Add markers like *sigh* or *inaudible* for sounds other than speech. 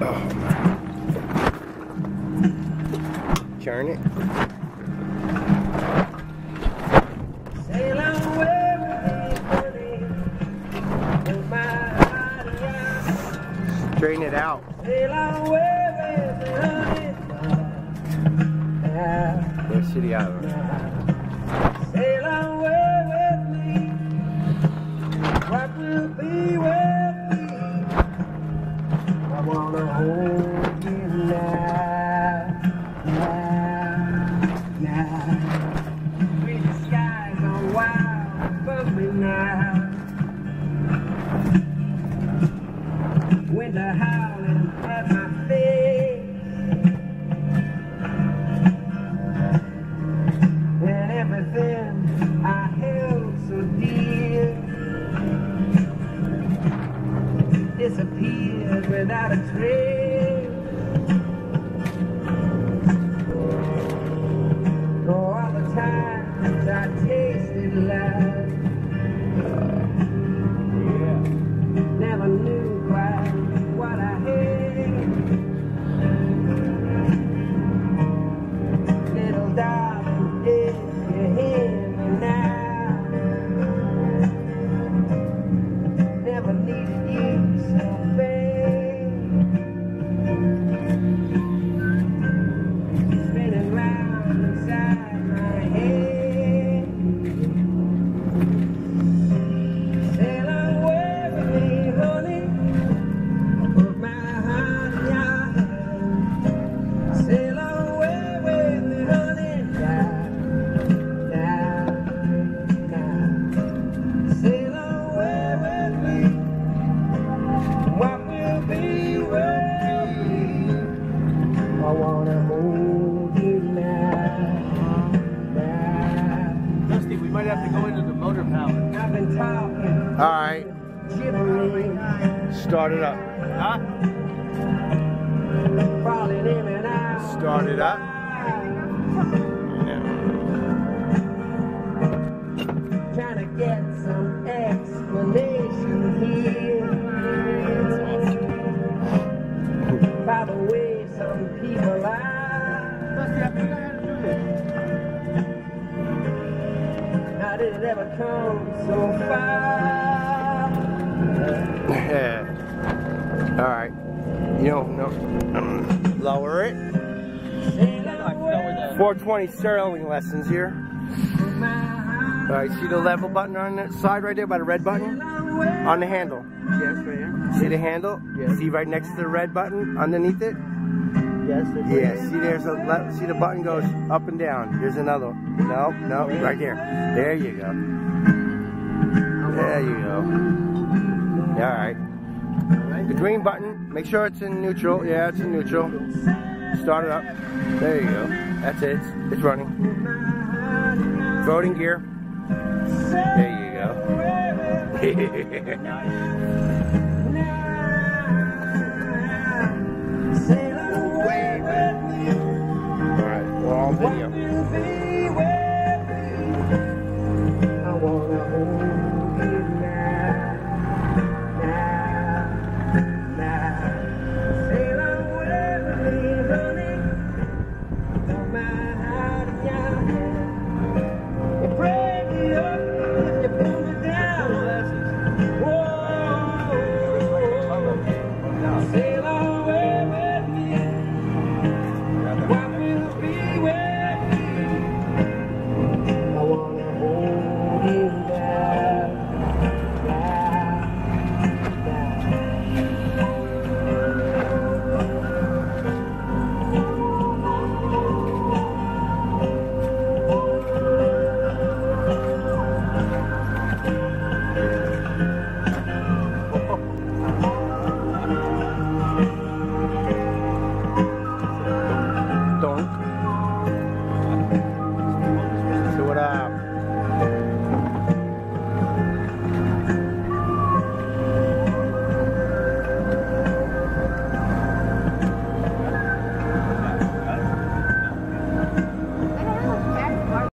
Oh. Turn it. Sail. Straighten it out. There's City Island. Without a trace. Might have to go into the motor power. I've been talking, Alright, start it up. Huh? falling in and out. Start it up. How did it ever come so far? *laughs* Alright. You don't know. Lower it. Sail I forgot where away the 420 Sterling lessons here. with my heart. Alright, see the level button on that side right there by the red button? On the handle. Yes, right here. See the handle? Yes. See right next to the red button underneath it? Yes, Yeah, see there's a le- see the button goes up and down. There's another one. No, no, right there. There you go. There you go. Alright. The green button, make sure it's in neutral. Yeah, it's in neutral. Start it up. There you go. That's it. It's, it's running. Voting gear. There you go. *laughs* wanna hold